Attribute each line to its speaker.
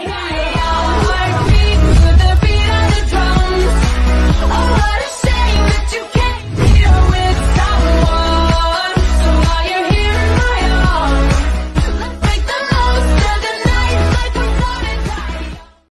Speaker 1: yeah.